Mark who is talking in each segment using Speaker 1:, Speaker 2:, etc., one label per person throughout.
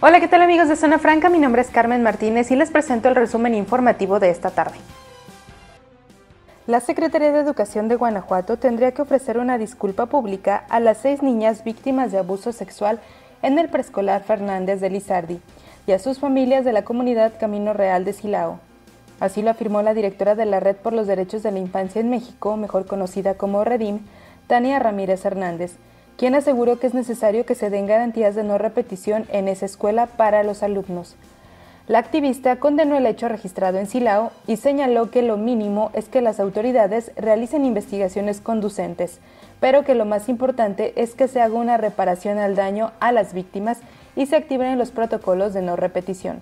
Speaker 1: Hola, ¿qué tal amigos de Zona Franca? Mi nombre es Carmen Martínez y les presento el resumen informativo de esta tarde. La Secretaría de Educación de Guanajuato tendría que ofrecer una disculpa pública a las seis niñas víctimas de abuso sexual en el preescolar Fernández de Lizardi y a sus familias de la comunidad Camino Real de Silao. Así lo afirmó la directora de la Red por los Derechos de la Infancia en México, mejor conocida como Redim, Tania Ramírez Hernández, quien aseguró que es necesario que se den garantías de no repetición en esa escuela para los alumnos. La activista condenó el hecho registrado en Silao y señaló que lo mínimo es que las autoridades realicen investigaciones conducentes, pero que lo más importante es que se haga una reparación al daño a las víctimas y se activen los protocolos de no repetición.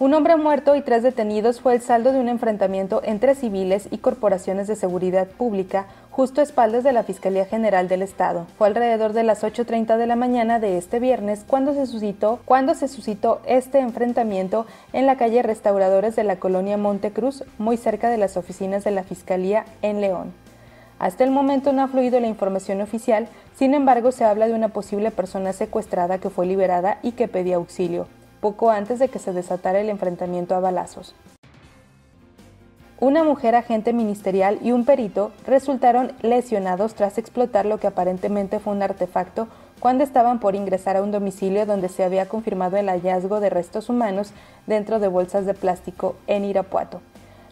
Speaker 1: Un hombre muerto y tres detenidos fue el saldo de un enfrentamiento entre civiles y corporaciones de seguridad pública justo a espaldas de la Fiscalía General del Estado. Fue alrededor de las 8.30 de la mañana de este viernes cuando se suscitó, este enfrentamiento en la calle Restauradores de la colonia Montecruz, muy cerca de las oficinas de la Fiscalía en León. Hasta el momento no ha fluido la información oficial, sin embargo se habla de una posible persona secuestrada que fue liberada y que pedía auxilio poco antes de que se desatara el enfrentamiento a balazos. Una mujer agente ministerial y un perito resultaron lesionados tras explotar lo que aparentemente fue un artefacto cuando estaban por ingresar a un domicilio donde se había confirmado el hallazgo de restos humanos dentro de bolsas de plástico en Irapuato.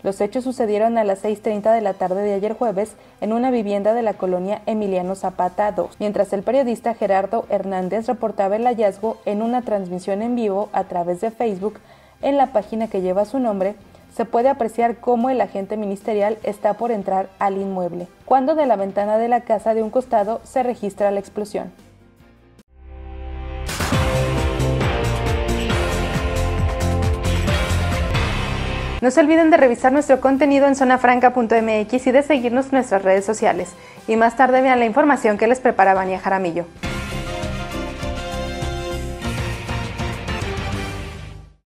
Speaker 1: Los hechos sucedieron a las 6.30 de la tarde de ayer jueves en una vivienda de la colonia Emiliano Zapata 2, mientras el periodista Gerardo Hernández reportaba el hallazgo en una transmisión en vivo a través de Facebook en la página que lleva su nombre, se puede apreciar cómo el agente ministerial está por entrar al inmueble, cuando de la ventana de la casa de un costado se registra la explosión. No se olviden de revisar nuestro contenido en zonafranca.mx y de seguirnos en nuestras redes sociales. Y más tarde vean la información que les prepara Vania Jaramillo.